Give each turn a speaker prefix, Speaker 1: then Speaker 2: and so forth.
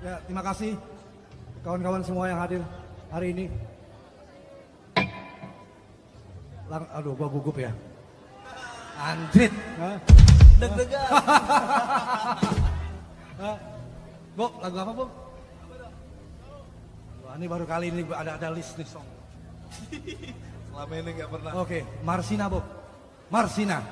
Speaker 1: Ya, terima kasih kawan-kawan semua yang hadir hari ini. Lang, aduh, gua gugup ya. Anjrit.
Speaker 2: Deg-degan.
Speaker 1: Bu, lagu apa, Bu? Wah, ini baru kali ini ada ada list nih song.
Speaker 2: Selama ini nggak pernah.
Speaker 1: Oke, Marsina, Bu. Marsina.